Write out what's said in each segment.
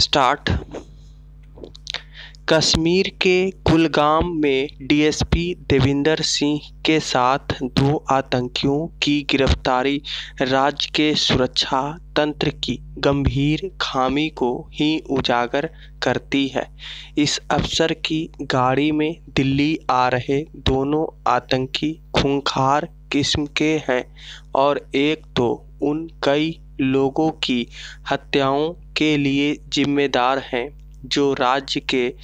start. Kashmir के कुलगाम में DSP Devinder Singh के साथ दो आतंकियों की गिरफ्तारी, राज्य के सुरक्षा तंत्र की गंभीर खामी को ही उजागर करती है। इस अफसर की गाड़ी में दिल्ली आ रहे दोनों आतंकी खूंखार किस्म के हैं और एक तो उन कई लोगों की हत्याओं के लिए जिम्मेदार हैं। जो राज्य के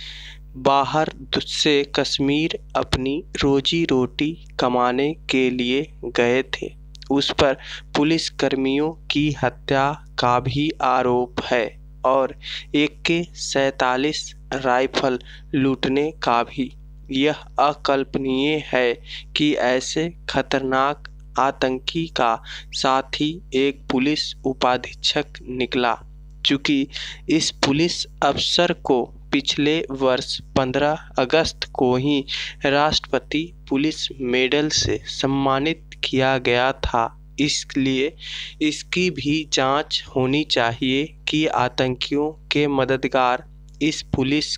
बाहर से कश्मीर अपनी रोजी रोटी कमाने के लिए गए थे, उस पर पुलिस कर्मियों की हत्या का भी आरोप है और एक के सैतालीस राइफल लूटने का भी। यह अकल्पनीय है कि ऐसे खतरनाक आतंकी का साथी एक पुलिस उपाधीक्षक निकला। चूँकि इस पुलिस अफसर को पिछले वर्ष 15 अगस्त को ही राष्ट्रपति पुलिस मेडल से सम्मानित किया गया था। इसलिए इसकी भी जाँच होनी चाहिए कि आतंकियों के मददगार इस पुलिस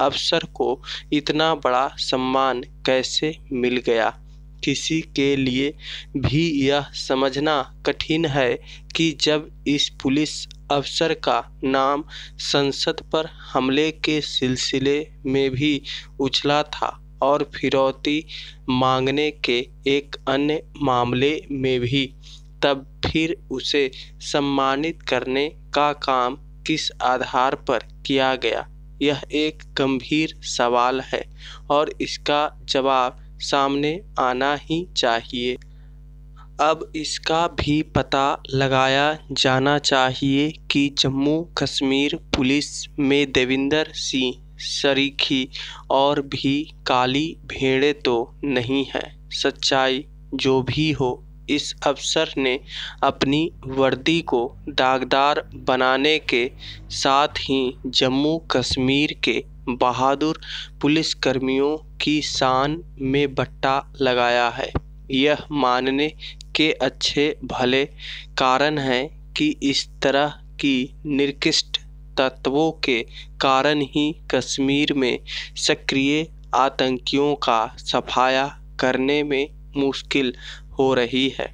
अफसर को इतना बड़ा सम्मान कैसे मिल गया? किसी के लिए भी यह समझना कठिन है कि जब इस पुलिस अफसर का नाम संसद पर हमले के सिलसिले में भी उछला था और फिरौती मांगने के एक अन्य मामले में भी, तब फिर उसे सम्मानित करने का काम किस आधार पर किया गया? यह एक गंभीर सवाल है और इसका जवाब सामने आना ही चाहिए। अब इसका भी पता लगाया जाना चाहिए कि जम्मू कश्मीर पुलिस में देविंदर सिंह, सरीखी और भी काली भेड़े तो नहीं है। सच्चाई जो भी हो, इस अफसर ने अपनी वर्दी को दागदार बनाने के साथ ही जम्मू कश्मीर के बहादुर पुलिसकर्मियों की शान में बट्टा लगाया है। यह मानने के अच्छे भले कारण हैं कि इस तरह की निर्कृष्ट तत्वों के कारण ही कश्मीर में सक्रिय आतंकियों का सफाया करने में मुश्किल हो रही है।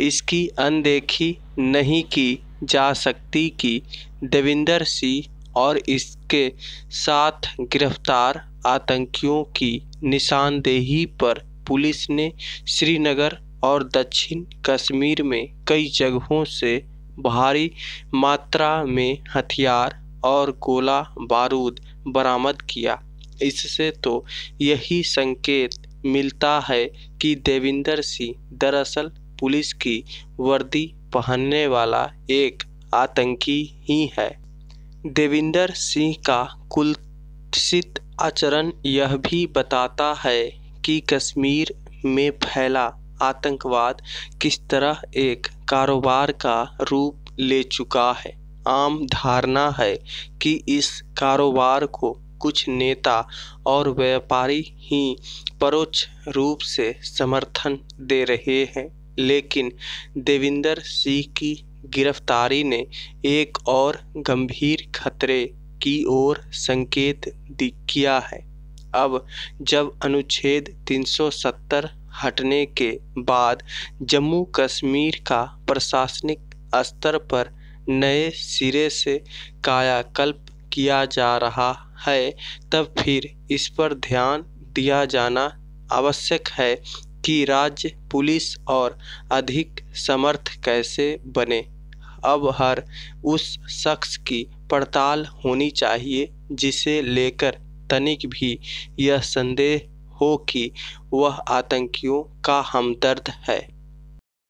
इसकी अनदेखी नहीं की जा सकती कि देविंदर सिंह और इसके साथ गिरफ़्तार आतंकियों की निशानदेही पर पुलिस ने श्रीनगर और दक्षिण कश्मीर में कई जगहों से भारी मात्रा में हथियार और गोला बारूद बरामद किया। इससे तो यही संकेत मिलता है कि देविंदर सिंह दरअसल पुलिस की वर्दी पहनने वाला एक आतंकी ही है। देविंदर सिंह का कुलसित आचरण यह भी बताता है कि कश्मीर में फैला आतंकवाद किस तरह एक कारोबार का रूप ले चुका है? आम धारणा है कि इस कारोबार को कुछ नेता और व्यापारी ही परोक्ष रूप से समर्थन दे रहे हैं। लेकिन देविंदर सिंह की गिरफ्तारी ने एक और गंभीर खतरे की ओर संकेत किया है। अब जब अनुच्छेद 370 हटने के बाद जम्मू कश्मीर का प्रशासनिक स्तर पर नए सिरे से कायाकल्प किया जा रहा है, तब फिर इस पर ध्यान दिया जाना आवश्यक है कि राज्य, पुलिस और अधिक समर्थ कैसे बने। अब हर उस शख्स की पड़ताल होनी चाहिए, जिसे लेकर तनिक भी यह संदेह हो कि वह आतंकियों का हमदर्द है।